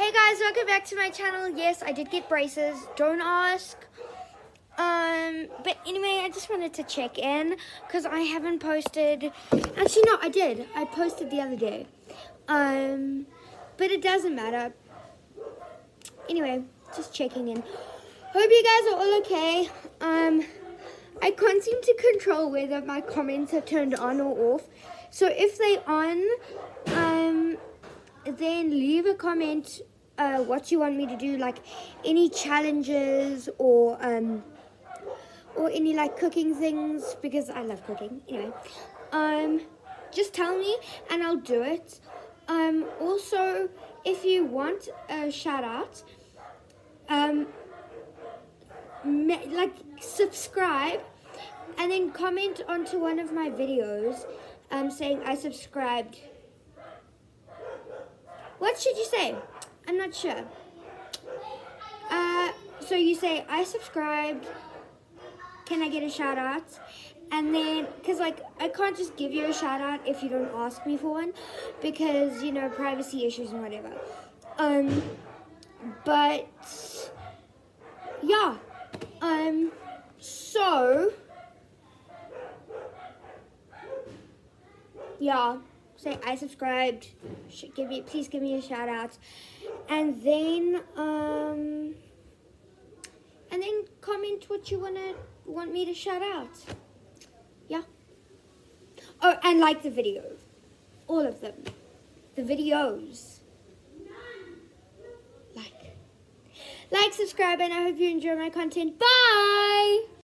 Hey guys, welcome back to my channel. Yes, I did get braces. Don't ask. Um, but anyway, I just wanted to check in because I haven't posted. Actually, no, I did. I posted the other day. Um, but it doesn't matter. Anyway, just checking in. Hope you guys are all okay. Um, I can't seem to control whether my comments are turned on or off. So if they on, then leave a comment uh, what you want me to do, like any challenges or um, or any like cooking things because I love cooking. Anyway, um, just tell me and I'll do it. Um, also, if you want a shout out, um, like subscribe and then comment onto one of my videos um, saying I subscribed. What should you say? I'm not sure. Uh, so you say, I subscribed. Can I get a shout out? And then, because like, I can't just give you a shout out if you don't ask me for one. Because, you know, privacy issues and whatever. Um, but, yeah. Um, so, yeah, say I subscribed. Give me, please give me a shout out, and then um, and then comment what you wanna want me to shout out. Yeah. Oh, and like the videos, all of them, the videos. Like, like, subscribe, and I hope you enjoy my content. Bye.